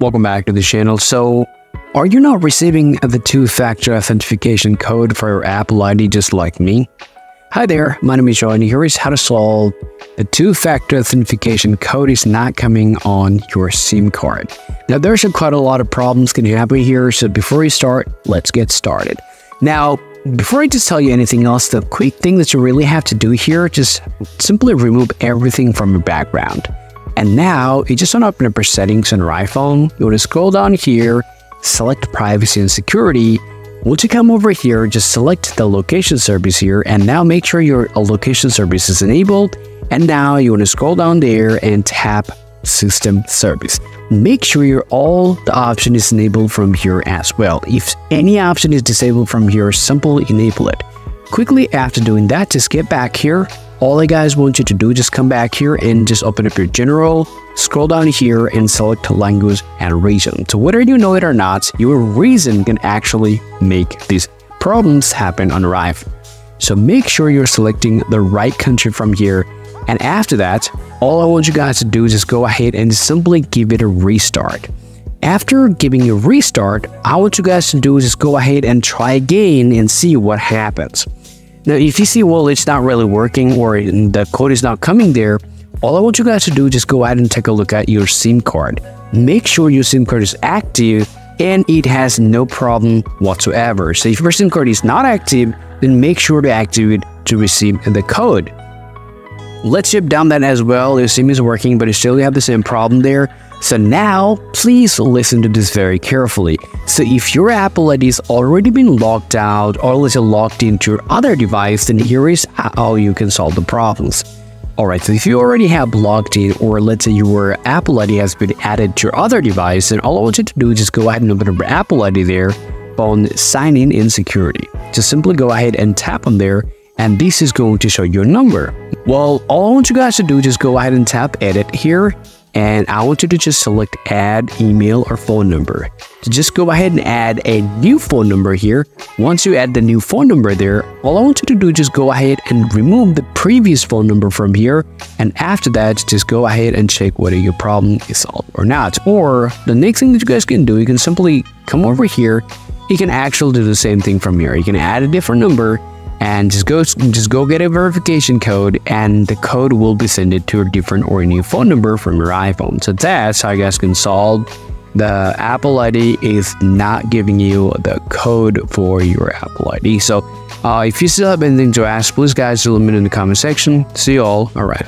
welcome back to the channel. So, are you not receiving the two-factor authentication code for your Apple ID just like me? Hi there, my name is Joy and here is how to solve the two-factor authentication code is not coming on your SIM card. Now there's quite a lot of problems can happen here, so before we start, let's get started. Now, before I just tell you anything else, the quick thing that you really have to do here, just simply remove everything from your background. And now, you just want to open up your settings on your iPhone. You want to scroll down here, select privacy and security. Once you come over here, just select the location service here and now make sure your location service is enabled. And now you want to scroll down there and tap system service. Make sure your all the option is enabled from here as well. If any option is disabled from here, simply enable it. Quickly after doing that, just get back here all I guys want you to do just come back here and just open up your general, scroll down here and select language and region. So whether you know it or not, your reason can actually make these problems happen on Arrive. So make sure you're selecting the right country from here. And after that, all I want you guys to do is just go ahead and simply give it a restart. After giving a restart, I want you guys to do is just go ahead and try again and see what happens. Now, if you see, well, it's not really working or the code is not coming there, all I want you guys to do is just go ahead and take a look at your SIM card. Make sure your SIM card is active and it has no problem whatsoever. So if your SIM card is not active, then make sure to activate to receive the code. Let's ship down that as well. Your SIM is working, but you still have the same problem there. So now, please listen to this very carefully. So if your Apple ID has already been logged out or let's say logged into your other device, then here is how you can solve the problems. Alright, so if you already have logged in or let's say your Apple ID has been added to your other device, then all I want you to do is just go ahead and open up your Apple ID there on sign in in security. Just simply go ahead and tap on there and this is going to show your number. Well, all I want you guys to do is just go ahead and tap edit here and I want you to just select add email or phone number. So just go ahead and add a new phone number here. Once you add the new phone number there, all I want you to do is just go ahead and remove the previous phone number from here. And after that, just go ahead and check whether your problem is solved or not. Or the next thing that you guys can do, you can simply come over here. You can actually do the same thing from here. You can add a different number and just go just go get a verification code and the code will be sent to a different or a new phone number from your iphone. So that's how you guys can solve the apple id is not giving you the code for your apple id so uh, if you still have anything to ask please guys let me in the comment section. See you all all right